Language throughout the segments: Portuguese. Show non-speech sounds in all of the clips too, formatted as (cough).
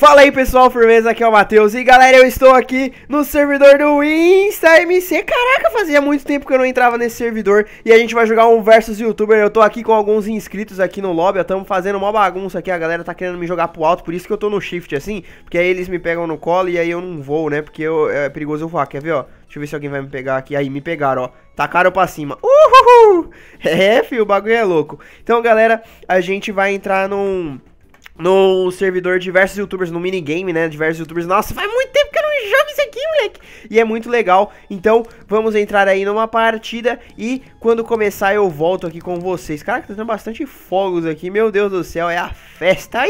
Fala aí pessoal, firmeza, aqui é o Matheus. E galera, eu estou aqui no servidor do InstaMC Caraca, fazia muito tempo que eu não entrava nesse servidor. E a gente vai jogar um versus youtuber. Eu tô aqui com alguns inscritos aqui no lobby. Estamos fazendo uma bagunça aqui, a galera tá querendo me jogar pro alto. Por isso que eu tô no shift assim. Porque aí eles me pegam no colo e aí eu não vou, né? Porque eu, é perigoso eu voar, quer ver, ó? Deixa eu ver se alguém vai me pegar aqui. Aí, me pegaram, ó. Tacaram pra cima. Uhul! (laughs) É, filho, o bagulho é louco. Então galera, a gente vai entrar num no servidor diversos youtubers, no minigame, né? Diversos youtubers. Nossa, faz muito tempo que eu não jogo isso aqui, moleque. E é muito legal. Então, vamos entrar aí numa partida e quando começar eu volto aqui com vocês. Caraca, tá tendo bastante fogos aqui. Meu Deus do céu, é a festa.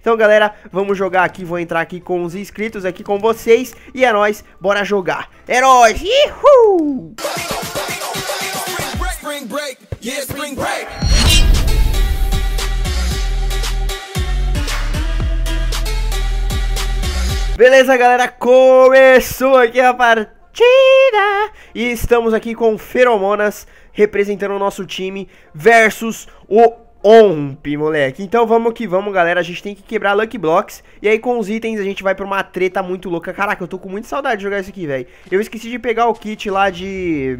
Então, galera, vamos jogar aqui. Vou entrar aqui com os inscritos aqui com vocês. E é nóis, bora jogar. É nóis. Break, yeah, spring break. Beleza, galera? Começou aqui a partida e estamos aqui com Feromonas representando o nosso time versus o Omp, moleque. Então vamos que vamos, galera. A gente tem que quebrar Lucky Blocks. E aí com os itens a gente vai pra uma treta muito louca. Caraca, eu tô com muita saudade de jogar isso aqui, velho. Eu esqueci de pegar o kit lá de...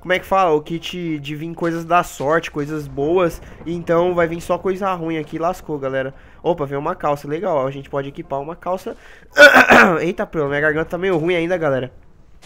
Como é que fala? O kit de vir coisas da sorte, coisas boas. Então vai vir só coisa ruim aqui. Lascou, galera. Opa, veio uma calça, legal, a gente pode equipar uma calça. (coughs) Eita, pô, minha garganta tá meio ruim ainda, galera.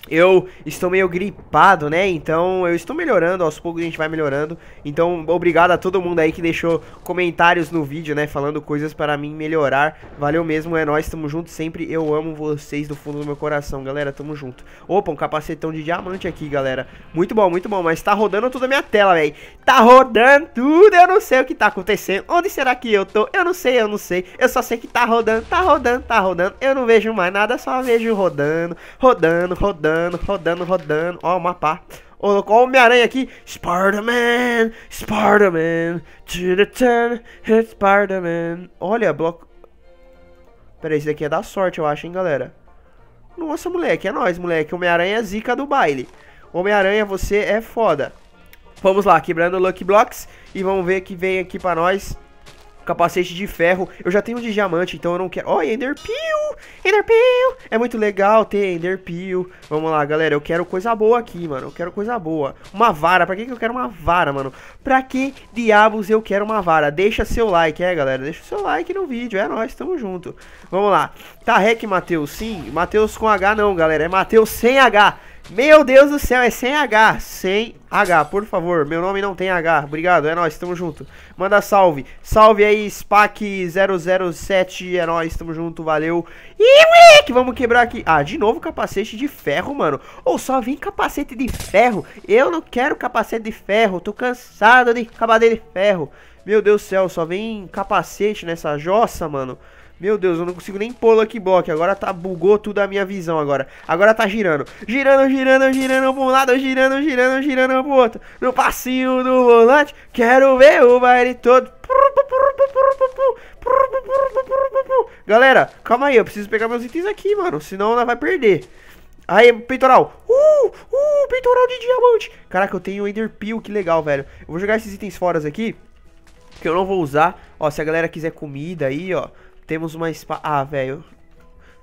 Eu estou meio gripado, né? Então eu estou melhorando, aos poucos a gente vai melhorando. Então, obrigado a todo mundo aí que deixou comentários no vídeo, né? Falando coisas para mim melhorar. Valeu mesmo, é nóis, tamo junto sempre. Eu amo vocês do fundo do meu coração, galera. Tamo junto. Opa, um capacetão de diamante aqui, galera. Muito bom, muito bom. Mas tá rodando tudo a minha tela, velho. Tá rodando tudo, eu não sei o que tá acontecendo. Onde será que eu tô? Eu não sei, eu não sei. Eu só sei que tá rodando, tá rodando, tá rodando. Eu não vejo mais nada, só vejo rodando, rodando, rodando rodando, rodando, rodando. Ó, o mapa. Ó, o Homem-Aranha aqui. Spider-Man, Spider-Man, to the turn, Spider-Man. Olha, bloco... Pera aí, esse daqui é da sorte, eu acho, hein, galera. Nossa, moleque, é nóis, moleque. Homem-Aranha é zica do baile. Homem-Aranha, você é foda. Vamos lá, quebrando Lucky Blocks. E vamos ver que vem aqui pra nós capacete de ferro. Eu já tenho de diamante, então eu não quero... Ó, oh, Ender Peel! Ender Peel! É muito legal ter Ender Peel. Vamos lá, galera. Eu quero coisa boa aqui, mano. Eu quero coisa boa. Uma vara. Pra que, que eu quero uma vara, mano? Pra que diabos eu quero uma vara? Deixa seu like, é, galera? Deixa seu like no vídeo. É nóis, tamo junto. Vamos lá. Tá rec, Matheus? Sim. Matheus com H não, galera. É Matheus sem H. Meu Deus do céu, é sem H, sem H, por favor, meu nome não tem H, obrigado, é nóis, tamo junto. Manda salve, salve aí, SPAC007, é nóis, tamo junto, valeu. Ih, que vamos quebrar aqui. Ah, de novo capacete de ferro, mano. Ou só vem capacete de ferro, eu não quero capacete de ferro, tô cansado de capacete de ferro. Meu Deus do céu, só vem capacete nessa jossa, mano. Meu Deus, eu não consigo nem pôr Lucky Block. Agora tá, bugou tudo a minha visão agora. Agora tá girando. Girando, girando, girando pra um lado, girando, girando, girando pro outro. No passinho do volante, quero ver o baile todo. Galera, calma aí, eu preciso pegar meus itens aqui, mano. Senão ela vai perder. Aí, peitoral. Uh, uh, peitoral de diamante. Caraca, eu tenho Ender Peel, que legal, velho. Eu vou jogar esses itens fora aqui. Que eu não vou usar. Ó, se a galera quiser comida aí, ó. Temos uma espada... Ah, velho.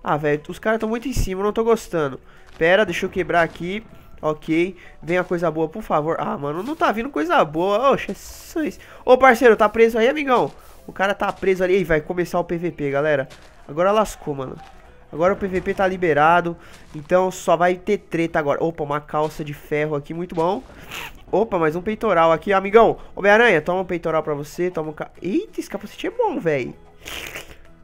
Ah, velho, os caras estão muito em cima, não tô gostando. Pera, deixa eu quebrar aqui. Ok, vem a coisa boa, por favor. Ah, mano, não tá vindo coisa boa. Oxe, é Ô, parceiro, tá preso aí, amigão? O cara tá preso ali. e vai começar o PVP, galera. Agora lascou, mano. Agora o PVP tá liberado. Então só vai ter treta agora. Opa, uma calça de ferro aqui, muito bom. Opa, mais um peitoral aqui, amigão. Homem-Aranha, toma um peitoral pra você. Toma um... Eita, esse capacete é bom, velho.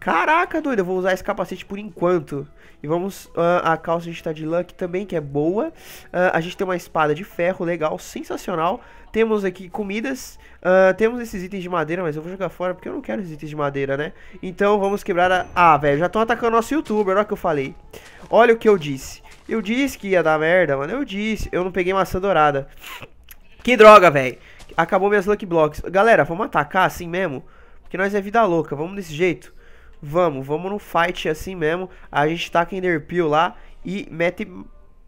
Caraca, doido, eu vou usar esse capacete por enquanto. E vamos, uh, a calça a gente tá de luck também, que é boa. Uh, a gente tem uma espada de ferro, legal, sensacional. Temos aqui comidas, uh, temos esses itens de madeira, mas eu vou jogar fora porque eu não quero esses itens de madeira, né? Então vamos quebrar a... Ah, velho, já estão atacando nosso youtuber, olha o que eu falei. Olha o que eu disse. Eu disse que ia dar merda, mano, eu disse. Eu não peguei maçã dourada. Que droga, velho. Acabou minhas lucky blocks. Galera, vamos atacar assim mesmo? Porque nós é vida louca, vamos desse jeito. Vamos, vamos no fight assim mesmo. A gente taca Enderpeel lá e mete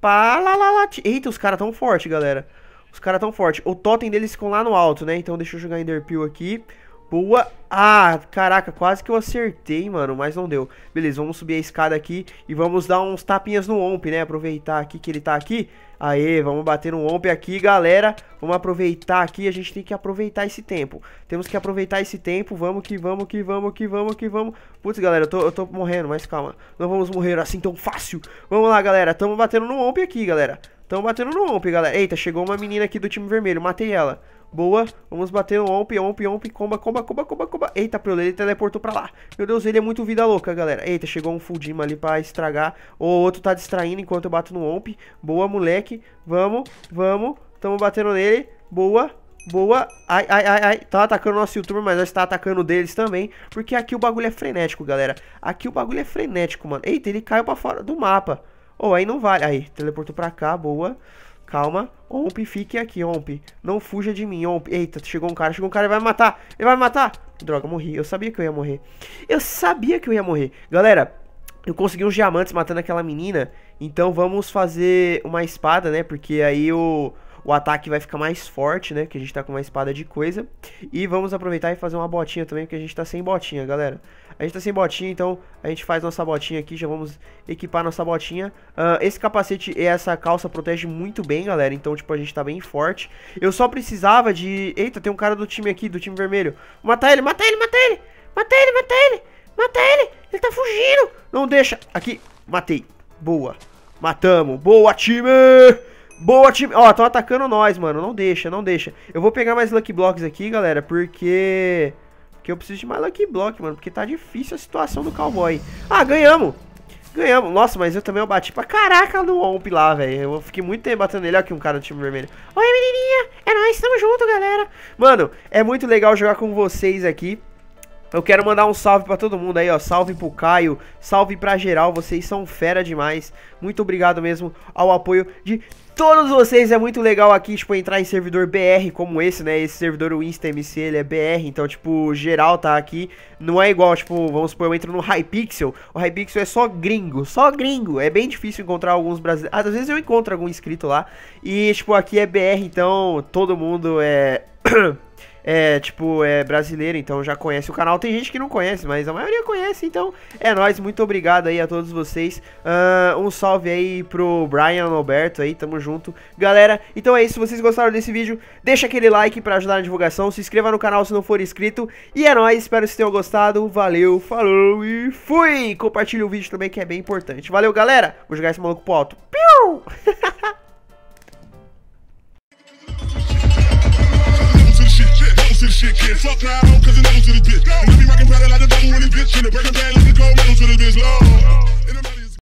pá, lá, lá, lá. Eita, os caras tão forte, galera. Os caras tão forte. O totem deles ficam lá no alto, né? Então deixa eu jogar Enderpeel aqui. Boa. Ah, caraca, quase que eu acertei, mano, mas não deu. Beleza, vamos subir a escada aqui e vamos dar uns tapinhas no Omp, né? Aproveitar aqui que ele tá aqui. Aê, vamos bater no Omp aqui, galera. Vamos aproveitar aqui, a gente tem que aproveitar esse tempo. Temos que aproveitar esse tempo, vamos que vamos, que vamos, que vamos, que vamos. Putz, galera, eu tô, eu tô morrendo, mas calma. Não vamos morrer assim tão fácil. Vamos lá, galera, tamo batendo no Omp aqui, galera. Tamo batendo no Omp, galera. Eita, chegou uma menina aqui do time vermelho, matei ela. Boa, vamos bater no Omp, Omp, Omp, comba, comba, comba, comba, comba. Eita, pro ele teleportou pra lá. Meu Deus, ele é muito vida louca, galera. Eita, chegou um Fudima ali pra estragar. O outro tá distraindo enquanto eu bato no Omp. Boa, moleque. Vamos, vamos. Tamo batendo nele. Boa, boa. Ai, ai, ai, ai. Tá atacando o nosso youtuber, mas nós tá atacando deles também. Porque aqui o bagulho é frenético, galera. Aqui o bagulho é frenético, mano. Eita, ele caiu pra fora do mapa. Oh, aí não vale. Aí, teleportou pra cá, boa. Calma. Omp, fique aqui, Omp. Não fuja de mim, Omp. Eita, chegou um cara, chegou um cara, ele vai me matar. Ele vai me matar. Droga, morri. Eu sabia que eu ia morrer. Eu sabia que eu ia morrer. Galera, eu consegui uns diamantes matando aquela menina. Então vamos fazer uma espada, né? Porque aí o o ataque vai ficar mais forte, né? Que a gente tá com uma espada de coisa. E vamos aproveitar e fazer uma botinha também, porque a gente tá sem botinha, galera. A gente tá sem botinha, então a gente faz nossa botinha aqui, já vamos equipar nossa botinha. Uh, esse capacete e essa calça protege muito bem, galera, então, tipo, a gente tá bem forte. Eu só precisava de... Eita, tem um cara do time aqui, do time vermelho. Mata ele, mata ele, mata ele! Mata ele, mata ele! Mata ele! Ele tá fugindo! Não deixa! Aqui, matei. Boa. Matamos. Boa, time! Boa, time. Ó, estão atacando nós, mano. Não deixa, não deixa. Eu vou pegar mais Lucky Blocks aqui, galera, porque... Porque eu preciso de mais Lucky Block, mano. Porque tá difícil a situação do cowboy. Ah, ganhamos. Ganhamos. Nossa, mas eu também eu bati pra caraca no Omp lá, velho. Eu fiquei muito tempo batendo nele. Olha aqui um cara do time vermelho. Oi, menininha. É nóis, tamo junto, galera. Mano, é muito legal jogar com vocês aqui. Eu quero mandar um salve pra todo mundo aí, ó. Salve pro Caio, salve pra geral. Vocês são fera demais. Muito obrigado mesmo ao apoio de todos vocês. É muito legal aqui, tipo, entrar em servidor BR como esse, né? Esse servidor MC, ele é BR, então, tipo, geral tá aqui. Não é igual, tipo, vamos supor, eu entro no Hypixel. O Hypixel é só gringo, só gringo. É bem difícil encontrar alguns brasileiros. Às vezes eu encontro algum inscrito lá. E, tipo, aqui é BR, então todo mundo é... (clears throat) é, tipo, é brasileiro, então já conhece o canal. Tem gente que não conhece, mas a maioria conhece, então é nóis. Muito obrigado aí a todos vocês. Uh, um salve aí pro Brian Alberto aí, tamo junto. Galera, então é isso. Se vocês gostaram desse vídeo, deixa aquele like pra ajudar na divulgação. Se inscreva no canal se não for inscrito. E é nóis, espero que vocês tenham gostado. Valeu, falou e fui! Compartilhe o vídeo também que é bem importante. Valeu, galera! Vou jogar esse maluco pro alto. Piu! (laughs) shit, kid. Fuck now, nah, cause it levels to this bitch. And I be rocking powder like the devil in this bitch. And the breaking bad, let the gold medals to this bitch, Lord.